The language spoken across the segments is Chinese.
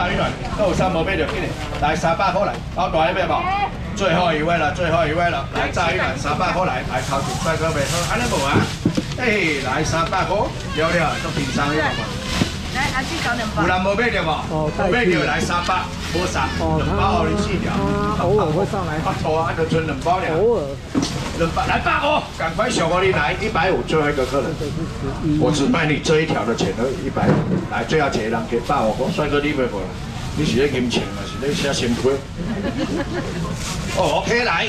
炸鱼卵，都有三毛买就紧的，来三百块来，老大一杯吧？最后一位了，最后一位了，来炸鱼卵三百块来，来头前帅哥袂好，安尼无啊？哎，来三百块，了了，做平常的嘛。有人无买着无？无买着来三百，无三，两包互你四条。偶尔会上来。啊，错啊，就存两包了。偶尔。两百来八五，赶快小我你来一百五，最后一个客人。我只卖你这一条的钱而已，一百五。来，最后一个人给八五，帅哥你买无？你是咧金钱啊？是咧写新亏？哦，OK，来，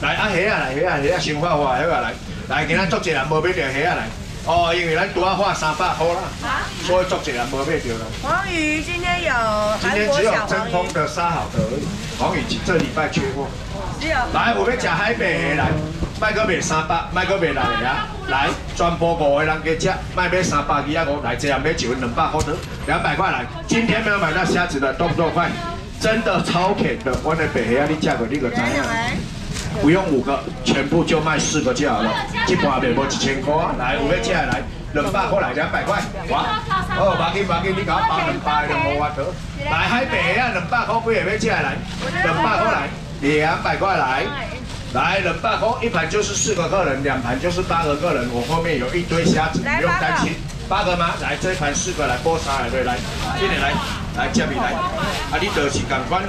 来啊，虾啊，来虾啊，虾啊，先画画，虾啊来，来，今仔做一人无买着虾啊来。哦，因为咱拄啊花三百块啦，所以做一人无买着啦。黄鱼今天有今天只有真空的杀好的而已，黄鱼这礼拜缺货。只有。来，我要吃海白虾来，卖个卖三百，卖个卖六个啊。来，全部五个人给吃，卖买三百几啊五，来这样买一份两百块的，两百块来。今天没有买到虾子的，动作快，真的超甜的。我的白虾你价格你个知影？不用五个，全部就卖四个就好了。一盘卖无一千块啊！来，有要吃的来，两百块来，两百块。哇！哦，马紧马紧，你给我包两百就无法得。来，海白虾两百块，几个要吃的来？两百块来，两百块来。来，两百块一盘就是四个客人，两盘就是八个客人。我后面有一堆虾子，不用担心。八个吗？来，这一盘四个来，波沙来对来，今年来，来接你来。啊，你就是赶快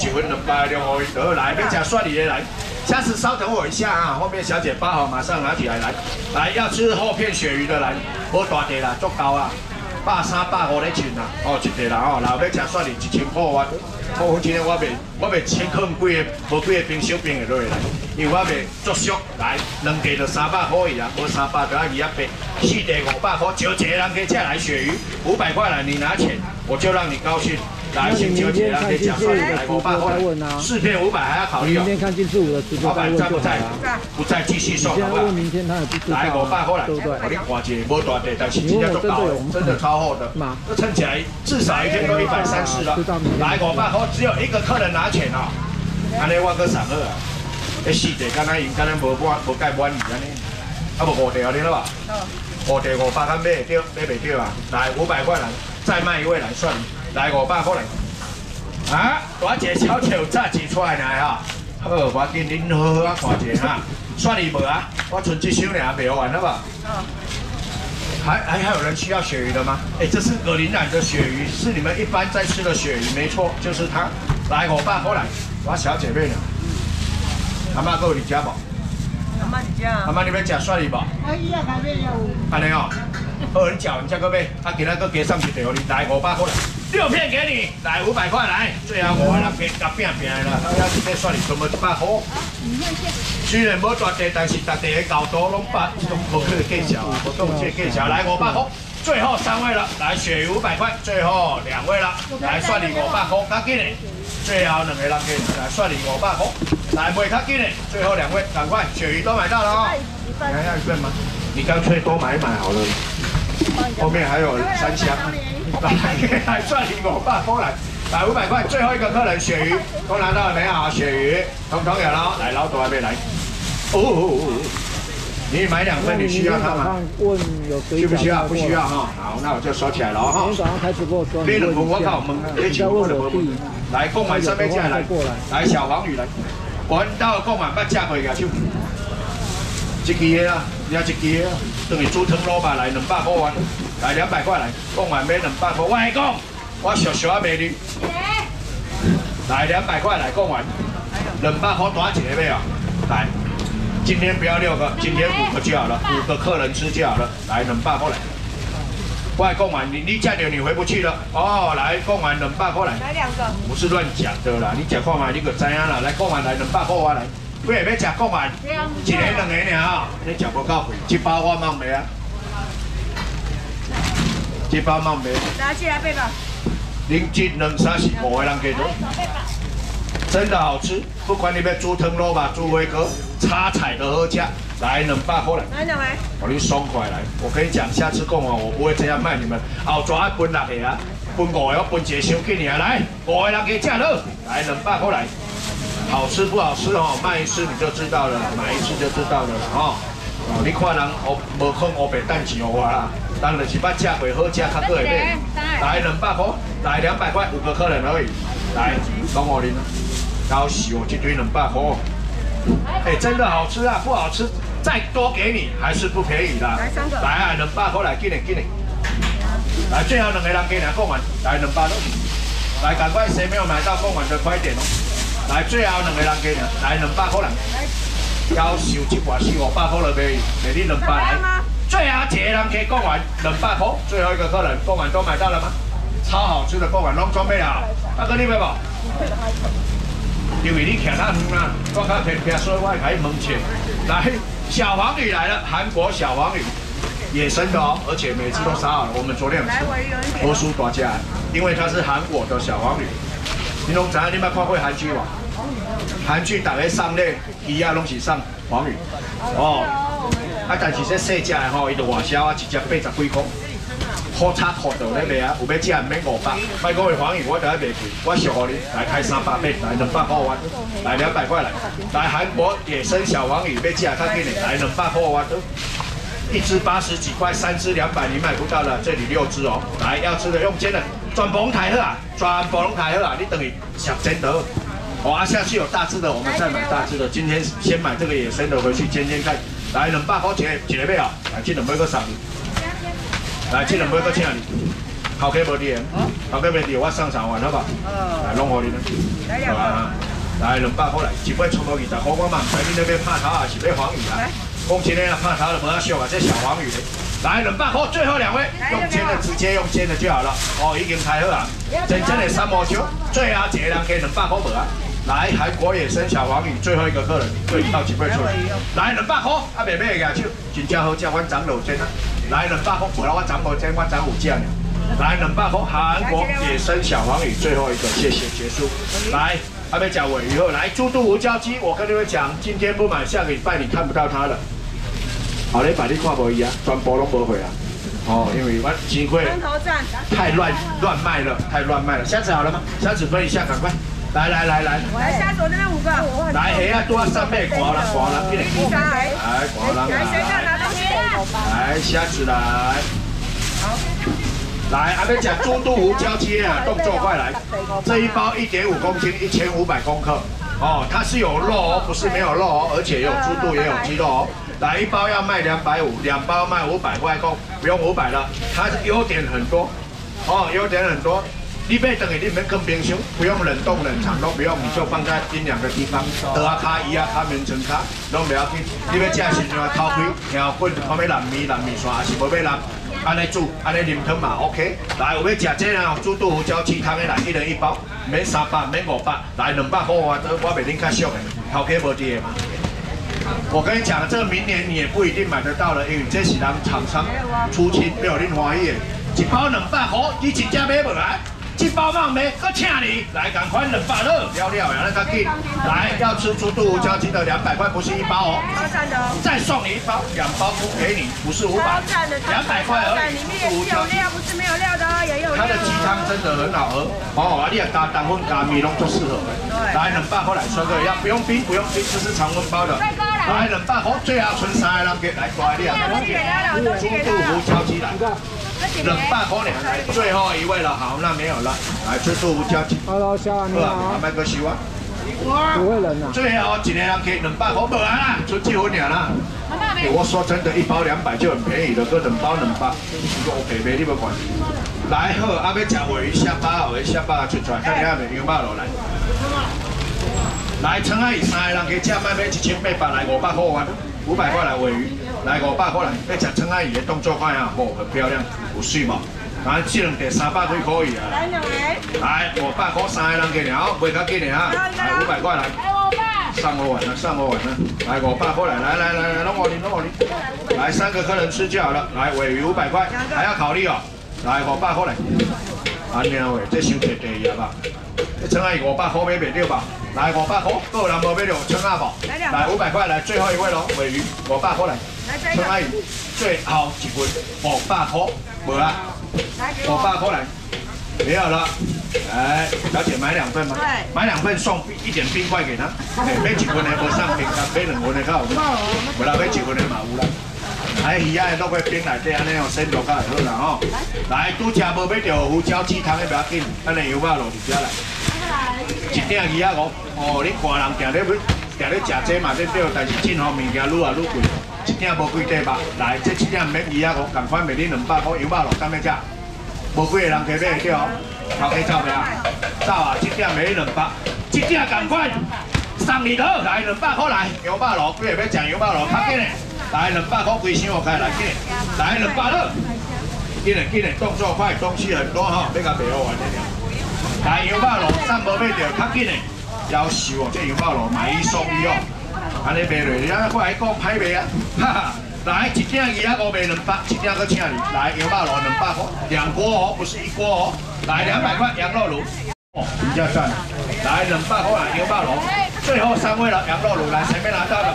一份两百两块得来，要吃蒜泥的来。下次稍等我一下啊，后面小姐包好，马上拿起来来。来，要吃厚片鳕鱼的来，我大碟啦，足够啊，百三百五的钱啦，哦，一碟啦哦，然后要吃蒜泥一千块啊，我今天我袂我袂千块几个，无几个冰小冰的落来，因为我袂作俗，来，两碟就三百块以啊，无三百就要二一百，四碟五百块，就一个人可以再来鳕鱼，五百块来，你拿钱，我就让你高兴。来，先纠结，让你讲说来五百块，四片五百还要考虑哦。明天看金次五的直播再问在不在？不在，继续送。好不好？明天他有不来五百块来，对不对？我你花姐无大地，但是今天都高，真的超厚的。这称起来至少一天都一百三四了。来五百块，只有一个客人拿钱哦。安尼我搁上好啊。一四地刚刚赢，刚刚无满，无盖满二安尼。啊无五地啊，你了吧？五地五百块买着，买袂着啊？来五百块来，再卖一位来算。来五百块来，啊！我这小丑炸几出来呢哈？好，我给您好好啊看一下哈。算你无啊？我存这箱俩没完了吧？还还还有人需要鳕鱼的吗？哎，这是格林兰的鳕鱼，是你们一般在吃的鳕鱼，没错，就是它。来我爸过来，我小姐妹呢？阿妈够你家不？阿妈你家。阿妈你要吃蒜泥不？可以啊，旁边有。安尼哦，好，你叫人家个买，啊，今仔个加上一条，你来我爸过来。六片给你，来五百块来，最后我那边夹饼饼啦，要是要算你全部一百块。虽然无大地，但是大地的高度拢八，拢无去计较啊，无动这计较。来五百块，最后三位了，来鳕鱼五百块，最后两位了，来算你五百块，赶紧的，最后两个人给你，来算你五百块，来买卡紧的，最后两位赶快，鳕鱼都买到了哦。还要一份吗？你干脆多买买好了，后面还有三箱。来，来算你五百块来，来五百块，最后一个客人鳕鱼，都拿到了没有？鳕鱼，统统有了，来老总还没来。哦，你买两份，你需要它吗？问有需不需要？不需要哈。好，那我就收起来了哈。今天早上开直播的时候，别人我靠，我们别请我的伯伯。来，购买三杯进来，来小黄鱼来，闻到购买把价过去手。一支的啊，要一支啊，等于煮汤萝卜来两百块完。来两百块来，讲完买两百块。我讲，我小小啊美女。来两百块来讲完，两百块多少钱没有？来，今天不要六个，今天五个就好了，五个客人吃就好了。来两百块来，我购买你你价点你回不去了哦。来购买两百块来，来两个，不是乱讲的啦。你讲购买你可知影啦？来购买来两百块我来，不要要吃购买，一个两个尔你吃不够肥，一包我忙没啊？一包慢卖，拿起来背吧。零斤两三十五个人给多，真的好吃。不管你要煮汤肉吧、煮威哥，叉彩的好吃。来两百块来，来两位，我你爽快来。我跟你讲，下次购买我不会这样卖你们。后抓分六个啊，分五个我分一个箱给你啊。来，五个人给吃了，来两百块来。好吃不好吃哦，卖一次你就知道了，买一次就知道了哦。哦，你看人哦无空哦白蛋钱互我啦，当然是捌食过好食，较过会买。来两百块，来两百块，五个客人而已。来，拢我啉。高手这堆两百块，哎，真的好吃啊！不好吃再多给你，还是不便宜的。来三个。来啊，两百块来，给你给你。来，最后两个人给你购完，来两百多。来，赶快谁没有买到购完的快点哦。来，最后两个人给你，来两百块来。高手一挂四五百块了呗，给你两百来。最后一个人可以购完两百块，最后一个客人购完都买到了吗？超好吃的购完拢准备好，大哥你买不？因为你徛那远啊，我较偏偏，所以我开门前。来，小黄鱼来了，韩国小黄鱼，野生的哦，而且每次都杀好了。我们昨天有吃，波叔大家，因为它是韩国的小黄鱼。你拢知影你捌看过韩剧无？韩剧大概上咧鱼啊，拢是上黄鱼。哦，啊，但是这细只的吼，伊就外销啊，一只八十几块。好差好到咧卖啊！有要食唔免五百，卖讲的黄鱼我等下卖贵，我小给你来开三百八，来两百块万，来两百块来，来韩国野生小黄鱼要食，他给你来两百块万都，一只八十几块，三只两百，你买不到了，这里六只哦，来要吃的用煎的，转崩台喝啊，转崩台喝啊，你等于小煎得，哦啊下去有大只的，我们再买大只的，今天先买这个野生的回去煎煎看，来两百块钱，几个没有？来这两百个上。来，这两杯搁请你，头家无滴，头家没滴，我上场完好吧？来，拢好你呢，好吧？来，两百块来，一杯冲到二十块，我嘛唔知你那边拍头啊，是要黄鱼啊？讲真的啊，拍头就无遐俗啊，这小黄鱼。来，两百块，最后两位，用煎的直接用煎的就好了。哦，已经开好了，真正的三毛球，最后一个人给两百块无啊？来，韩国野生小黄鱼，最后一个客人，对，到几杯出来？来，两百块，啊，妹妹牙手，真正好食，阮长老煎啊。来两百块，无啦，我涨五千，我涨五件了。来两百块，韩国野生小黄鱼，最后一个，谢谢，结束。来，还没讲尾鱼后，来猪肚胡椒鸡，我跟你们讲，今天不买，下个礼拜你看不到它了。好嘞，把你看无伊啊，全部拢无回啊。哦，因为我机会太乱乱卖了，太乱卖了。虾子好了吗？虾子分一下，赶快。来来来来，来虾子那边五个。来，黑啊，多三倍，挂了挂了，给你。来，挂了。来，谁在拿东西？来，虾子来。好。来，还没讲猪肚胡椒鸡啊，动作快来。这一包一点五公斤，一千五百公克。哦，它是有肉哦，不是没有肉哦，而且有猪肚也有鸡肉哦。来一包要卖两百五，两包卖五百块公，不用五百了。它优点很多，哦，优点很多。你买等于你免跟冰箱，不用冷冻冷藏都不用，你就放在阴凉的地方，德啊卡伊啊卡棉层卡，拢不要紧。你要食时阵头开，然后滚后面蓝米蓝米线，还是无要蓝，安尼煮，安尼淋汤嘛 OK。来有要食这样猪肚胡椒鸡汤的来，一人一包，免三百，免五百，来两百块我我袂恁较俗的，头家无滴的嘛。我跟你讲，这明年你也不一定买得到了，因为这是人厂商出清，没有恁欢喜的。一包两百块，你真正买不来。一包放没，我请你来，赶快冷发热，了了，然后他给来要吃猪肚胡椒鸡的两百块，不是一包哦，再送你一包，两包不给你，不是五百，两百块而已。里面有料，不是没有料的哦，也有。它的鸡汤真的很好喝，哦，你也加蛋粉加米拢都适合。来两百块来，帅哥，要不用冰，不用冰，这是常温包的。来两百块，最后存三个人给来乖点，猪肚胡椒鸡来。冷半块两来，最后一位了，好，那没有了，来吃素无交集。Hello，小安你好。阿麦克希望。不会冷啊。最后几年人可以冷半块不来啦，出几分两啦。我说真的，一包两百就很便宜了，个冷包冷包，就 OK 呗，你不管。来好，阿要吃尾鱼下巴，尾鱼下巴出出来，看你阿没牛肉来。来，陈阿姨三个人可以吃麦麦一千八百来五百块完，五百块来尾鱼。来五百块来，要吃陈阿姨的动作快啊，哦，很漂亮，有水嘛。来，这两碟三百块可以啊。来两个。来五百块三个人给了，袂较紧的啊。来五百块来。上我碗了，上我碗了。来五百块来，来来来来，弄我哩，弄我哩。来三个客人吃就好了。来尾鱼五百块，还要考虑哦。来五百块来。安尼喂，这伤贴地呀吧？陈阿姨五百块买袂了吧？来五百块，个人无买了，陈阿宝。来五百块来，最后一位咯，尾鱼五百块来。陈阿姨，最后一份五百块，无啊？五百块来，没有了。来，小姐买两份吗？对。买两份送一点冰块给他。买几份的无上冰干，买两份的较有。无啦，买几份的嘛有啦。来，鱼仔落去冰内底，安尼哦，鲜度较会好啦吼。来，拄食无买着胡椒鸡汤的不要紧，安尼油肉落伫遮来。一鼎鱼仔五，哦，你华人定咧要定咧食这嘛，这对，但是进口物件愈来愈贵。一鼎无几块吧？来，这一鼎免鱼仔五，共款卖你两百块油肉落，干咩食？无几个人可以买得到，头家走未啊？走啊！一鼎卖你两百，一鼎共款，送你好，来两百块来，羊肉落，几个要食羊肉落，较紧嘞。来两百块龟箱我开来，紧，来两百了，紧嘞紧嘞，动作快，东西很多哈，要甲卖好完的了。来油肉落，送无买着，较紧嘞，夭寿哦，这油肉落买一送一哦，安尼卖落，你安过来讲歹卖啊，哈哈。来一鼎鱼仔五卖两百，一鼎搁请你。来油肉落两百块，两锅哦，不是一锅哦。来两百块羊肉炉，哦，比较赞。来两百块油肉炉，最后三位了，羊肉炉来，谁没拿到的？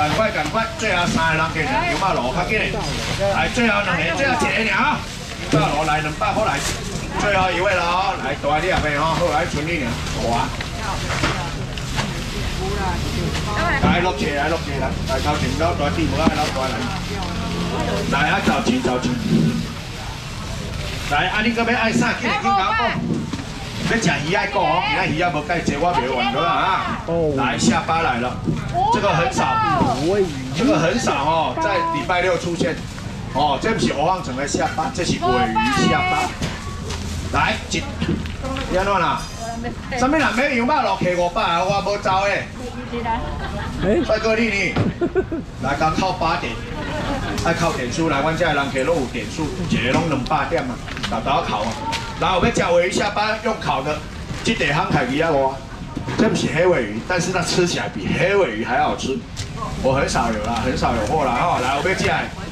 赶快赶快，最后三个人给油肉炉，快点！来最后两个，最后一个了，油肉炉来两百块来，最后一位了哦，来大你也买哦，好来存你呢，哇！来落起来落起来，来头前老大弟无爱老大来，来啊走钱走钱，来啊你搁要爱啥？紧紧甲我讲，要食鱼爱讲哦，其他鱼仔无介济，我袂完了啊！来下巴来了，这个很少，这个很少哦，在礼拜六出现。哦，这不是鹅黄整的下巴，这是尾鱼下巴。来，一，你安怎啦？什么人买羊肉落去五百啊？我无走诶。帅哥你呢？来刚靠八点，爱靠点数来，阮这人客拢有点数，一个拢两百点嘛，豆豆烤啊。来我要叫尾鱼下班用烤的，这得航海鱼啊我，这不是黑尾鱼，但是它吃起来比黑尾鱼还好吃。我很少有啦，很少有货啦吼。来，我要食，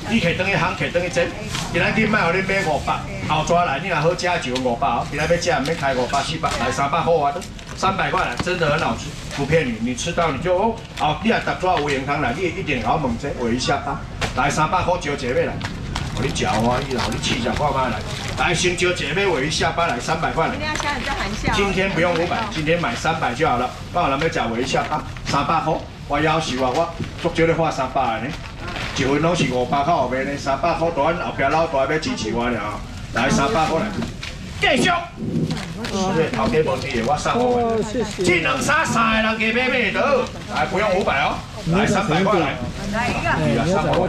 你可以等于行，可以等于蒸。今仔日卖互你买五百，后抓来你若好食就五百哦。今仔要食免开五百四百，来三百好啊，三百块来，真的很好吃，不骗你，你吃到你就哦。哦，你若搭抓无盐汤来，你一定好问这尾鱼下巴，来三百块招姐妹来，我你嚼欢喜啦，你试下看卖来，来先招姐妹围一下巴来三百块来。今天虾很在含笑。今天不用五百，今天买三百就好了。帮我人要食围一下吧，三百块。我要求啊，我足少咧花三百呢，一份拢是五百块后面呢，三百块大，后壁老大要支持我了，来三百块来，继续。是头家无地的，我送我。这两三三个人加买买得，来不用五百哦，来三百块来。来一个。三百块。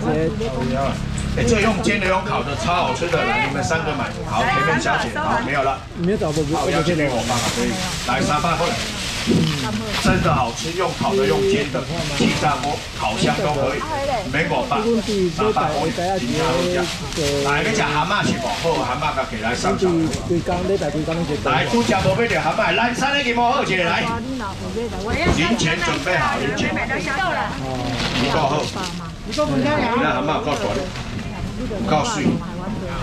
哎，这用煎的用烤的超好吃的，来你们三个买。好，前面小姐，好没有了。好，要煎给我爸爸可以。来三百块。真的好吃，用烤的、用煎的、气炸锅、烤箱都可以。没我办，三百块，今天好食。来，你食蛤蟆是无？好，蛤蟆甲起来上上。来，拄食无买着蛤蟆，来，三个鸡毛好起来。零钱准备好，零钱。不够好。你看蛤蟆够大的，够水。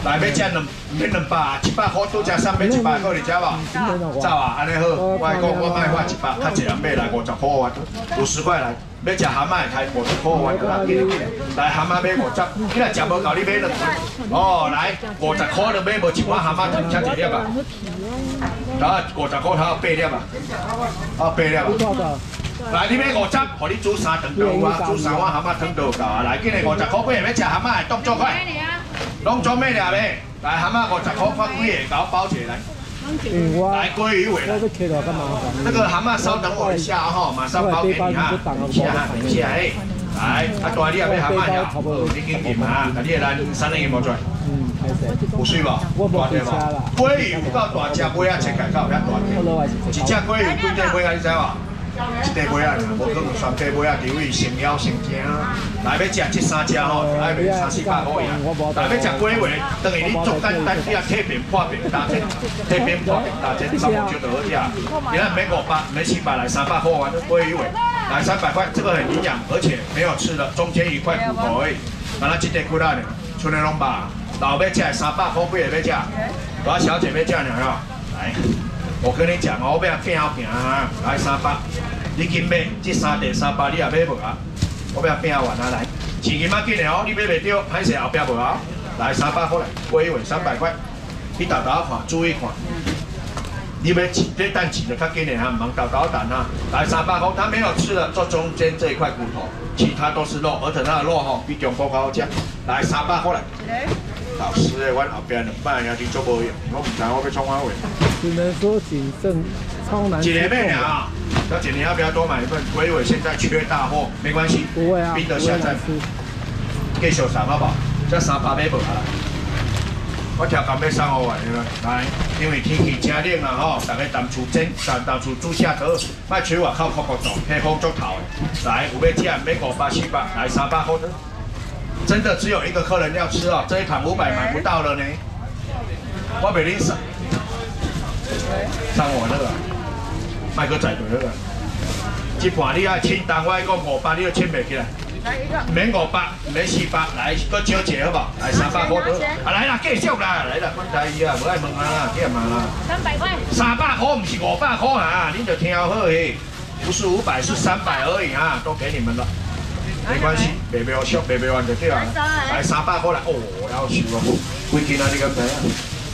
来要吃两免两百，一百块多食三百一百块，你知无？走啊，安尼好，我讲我卖花一百，较济人买来五十块完，五十块来，要食蛤蟆开五十块完，来记记来蛤蟆买五十，你若食无够你买两。哦，来五十块就买无一碗蛤蟆汤，吃一粒啊。啊，五十块头八粒啊，啊八粒啊。来，你买五十，互你煮三顿就有啊，煮三碗蛤蟆汤就有够啊。来，今日五十块，不然要食蛤蟆，动作快。拢做咩料呗？来蛤蟆五十块发几个，搞包起来。来鲑鱼尾。那个蛤蟆稍等我一下哈，马上包给你哈。等一下，等一下哎。来，啊大你也要蛤蟆呀？你紧点啊！啊，你来三零一毛转。嗯，有水无？大只无？鲑鱼有够大只，尾啊切开够遐大只。一只鲑鱼几只尾啊？你知无？一块尾啊，无可能全块尾啊，几位成了成精。来要食这三只吼，爱卖三四百块啊。来要食龟尾，等于你做简单你啊，切片破片打针，切片破片打针，差不多就好食。你看没五百，没七百，来三百块完龟尾，来三百块，这个很营养，而且没有吃的，中间一块骨头而已。那这块骨头呢，剩的拢吧。老要食三百块，贵也要食。我小姐要食呢，来。我跟你讲哦，我要变好平啊！来三百，你今买这三点三百，你也买不啊？我要变完啊！来，钱金嘛紧的哦，你买袂到，歹势后边无啊？来三百块来，归位三百块，你豆豆看，注意看。你们几这蛋几的，较紧点哈，忙豆豆蛋啊。来三百块，他没有吃的，做中间这一块骨头，其他都是肉，而且它的肉哈比中国好吃。来三百块来。老师的，我后边两百也听做无用，我唔知我要创啥话。只能说谨慎，超难。几年妹啊？小姐，你要不要多买一份？鬼尾现在缺大货，没关系，不会啊，冰得下再吃。继续上好不好？这三百买无啊？我条干要送好啊，来，因为天气真冷啊吼，大家当厝蒸，当当厝煮下头，卖吹外口酷酷做，黑风足头的。来，有要吃，买五百四百，来三百好的。真的只有一个客人要吃哦，这一盘五百买不到了呢。我俾你上，上我那个，卖个仔对那个。一盘你爱清单，我讲五百，你要清袂起来。免五百，免四百，来，搁少一好不好？来三百块多，啊来啦，继续啦，来啦，问台伊啊，无爱问啊啦，继续问啦。三百块。三百块唔是五百块啊，你就听好嘿，不是五百，是三百而已啊，都给你们了，没关系，别别笑，别别玩就对了。来三百块来，哦，要求啊，会听啊，你咁睇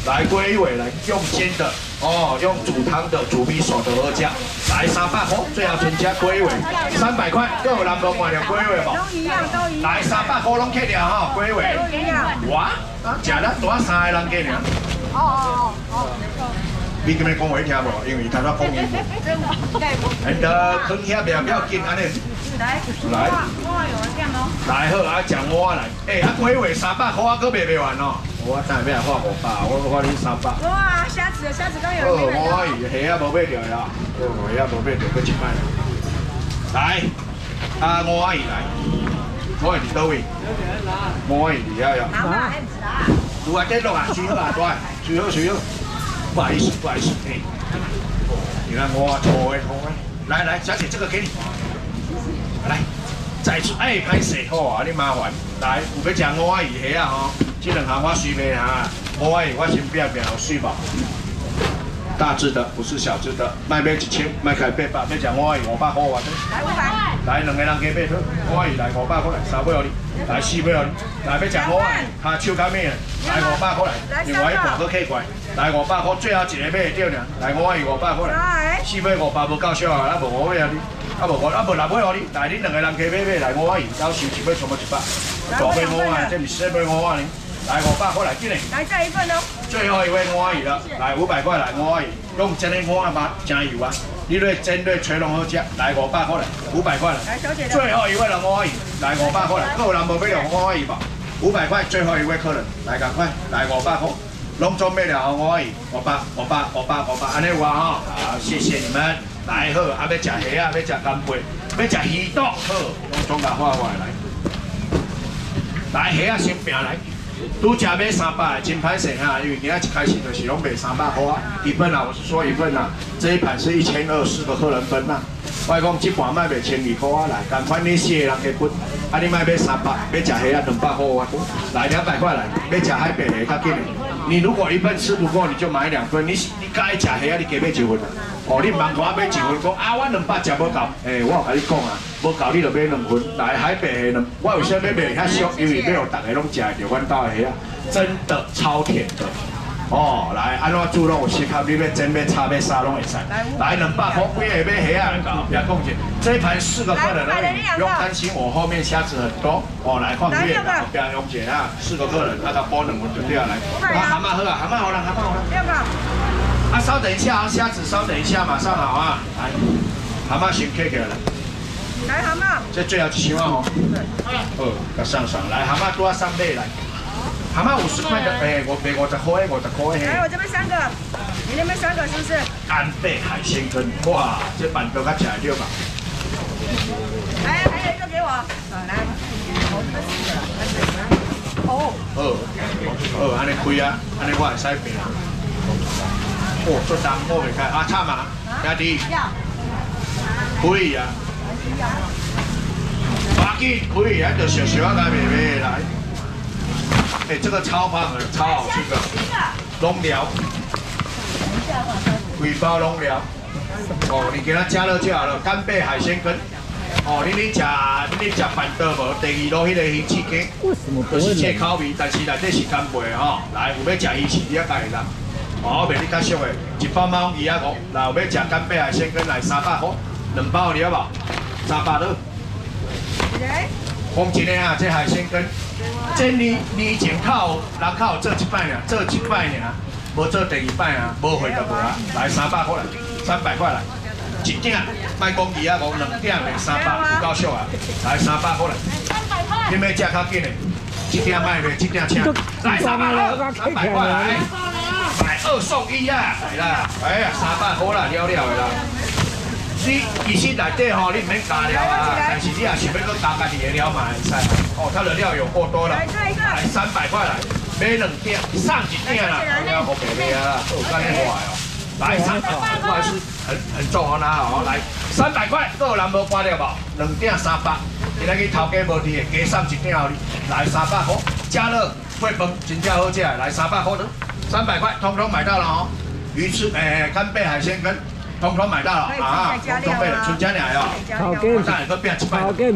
来龟尾来用煎的哦，用煮汤的煮米索的鹅加，来三百块，最好全加龟尾，三百块，各有男朋友买了龟尾不？都一样，都一样。来三百块拢去掉哈，龟尾。都一样。哇，食得多三个人给你。哦哦哦哦。你今日讲话听无？因为他说风雨。真的，坑遐不要不要紧，安尼。来。哇，有人这样哦。来好，啊，讲我来。哎，啊龟尾三百块，啊，搁卖不完哦。我等下要来画五百，我画你三百。哇，虾子，虾子刚有。哦，我阿姨虾啊无买着呀，哦，虾啊无买着，搁一摆。来，啊，我阿姨来，我阿姨倒位。我阿姨底下呀。啊。如啊，这落啊，最好啊，对，最好最好。不好意思，不好意思，哎。你看我错的错的，来来，小姐这个给你。来，再出，哎，拍摄好啊，你麻烦。来，有要吃我阿姨虾啊吼。这两行我随便哈，我我先不要变好水吧。大只的不是小只的，卖卖一千，卖开八百，要讲我五百块我来五百。来两个人给八百，我来五百块来，三百哦你，来四百哦你，来要讲我他手干咩？来五百块来，另外一半都可以怪，来五百块最后一个买对呢，来我五百块来，四百五百不够少啊，那无我买啊你，啊无我啊无六百哦你，来你两个人给买买来我阿姨，要收几百全部一百，做俾我啊，这唔四百我啊你。来五百块来，进来。来再一份哦。最后一位我阿姨了，来五百块来我阿姨，用真的我阿妈加油啊！你对针对吹龙好吃，来五百块来，五百块来。来小姐。最后一位了我阿姨，来五百块来，客人无买了我阿姨吧？五百块，最后一位客人，来赶快来五百块，拢准备了我阿姨，五百五百五百五百，安尼话哈，好谢谢你们，来好，还要吃虾啊，要吃干贝，要吃鱼肚，好，拢总来画画来，来虾啊先拼来。都加买三百，金牌神啊！因为今仔一开始就是拢卖三百块啊，一份啊，我是说一份啊，这一盘是一千二，四个客人分呐。我讲这盘卖卖千二块啊，来，赶快你四个人给分，啊你卖买三百，要吃虾啊两百块啊，来两百块来，要吃海白虾较紧。你如果一份吃不够，你就买两份，你该吃虾啊，你加买一份啊。哦，你茫看买一份，讲啊我两百吃不够，诶，我跟你讲啊，无够你就买两份。来海白虾两，我有啥要买遐俗？因为要大家拢食着阮家的虾，真的超甜的。哦，来安怎煮拢有适合你要蒸要炒要啥拢会使。来两百块，几个买虾啊？不要讲钱，这一盘四个客人而已，不用担心我后面虾子很多。哦，来放几个，不要用钱啊，四个客人，那他包两份就对了。来，蛤蟆喝啊，蛤蟆好了，蛤蟆好了。啊，稍等一下啊，虾子稍等一下，马上好啊。来，蛤蟆先开起来。来蛤蟆。这最后一千万哦。哦，要上上来，蛤蟆多三倍来。蛤蟆五十块的，哎，我给五十块，五十块。来，我这边三个，你那边三个是不是？干贝海鲜羹，哇，这板都看起来六吧。来，还有一个给我。好，来。哦。哦。哦，安尼开啊，安尼我会使平啊。哦，做单我未开，啊，差嘛，兄弟，可以啊，马吉可以啊，就小小啊，来妹妹来，哎，这个超棒的，超好吃的，龙寮，鬼包龙寮，哦，你给它加热就好了，干贝海鲜羹，哦，你恁食，你恁食板豆无？第二路迄个鱼翅鸡，为什么不就是？这口味，但是内底是干贝吼。来，有要食鱼翅，你也家会当。哦，卖你较俗的，一包猫二啊五。来，有要食干贝海鲜羹来三百块，两包你好无？三百多。一个，讲一个啊，这海鲜羹，这年年前靠人靠做一摆尔，做一摆尔，无做第二摆啊，无会就无啊。来三百块来，三百块来，一鼎，卖讲二啊五，两鼎卖三百，有够俗啊！来三百块来，你要食较紧的，一鼎卖卖，一鼎请，来三百块，三百块来，买二送一啊，来啦，哎呀，三百好啦，了了的啦。你其实内底吼，你唔免加料啊，但是你也是要搁加家己的料嘛，会使。哦，它的料有够多了，来三百块来，买两点，上一点啦，了 OK 的啊，都有干那坏哦。来三百块。是很很重哦，拿哦，来三百块，都有人无挂掉无？两点三百，今仔去头家无伫的，加送一点互你，来三百块，加热会饭真正好食，来三百块的，三百块，通通买到了哦。鱼翅诶，干贝海鲜跟，通通买到了啊，通通备了，春节俩哟。加料好给我等下搁变一百。好给